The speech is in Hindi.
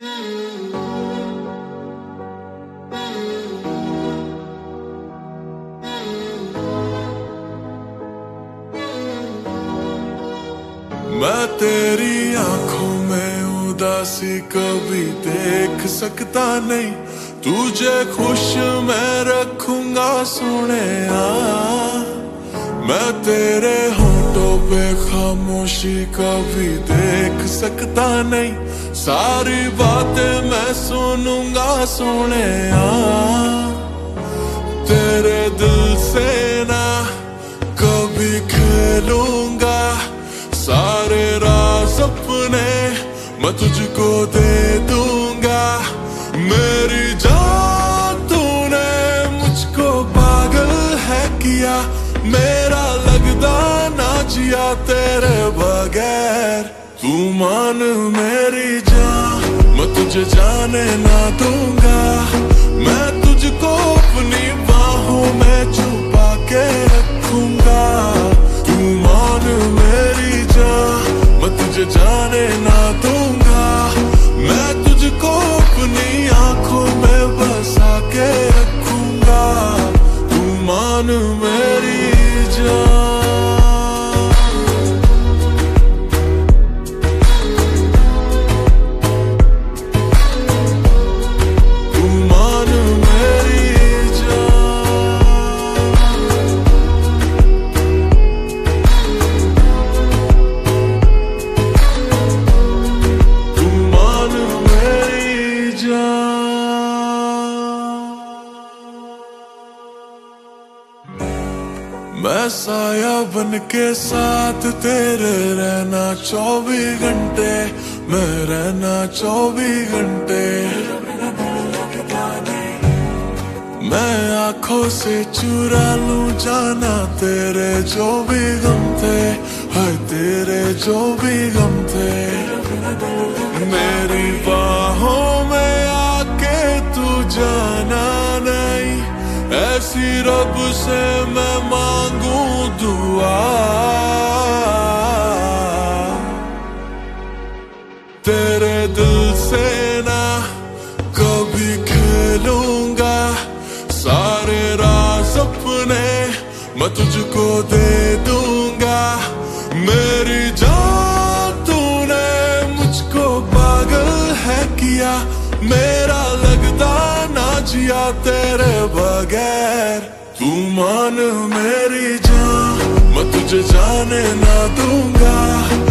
मैं तेरी आँखों में उदासी कभी देख सकता नहीं। तुझे खुश मैं रखूँगा सुने मैं तेरे होठों पे खामोशी कभी देख सकता नहीं। सारी बातें मैं सुनूँगा, सुने तेरे दिल से ना कभी खेलूँगा। सारे राज अपने मैं तुझको दे दूँगा। मेरी जान तूने मुझको पागल है किया। मेरा लगदा ना जिया तेरे बगैर। तू मान मेरी जाने ना दूँगा। मैं साया बन के साथ तेरे रहना चौबीस घंटे, मैं रहना चौबीस घंटे। मैं आँखों से चुरा लू जाना तेरे जो भी गम थे है तेरे जो भी गम थे मेरी बाहों में आके तू जाना नहीं, ऐसी रब से मैं मांगू तेरे दिल से ना कभी खेलूँगा। सारे राज मैं तुझको दे दूँगा। मेरी जान तूने मुझको पागल है किया। मेरा लगदा ना जिया तेरे बगैर। तू मान मेरी जान। तुझे जाने ना दूँगा।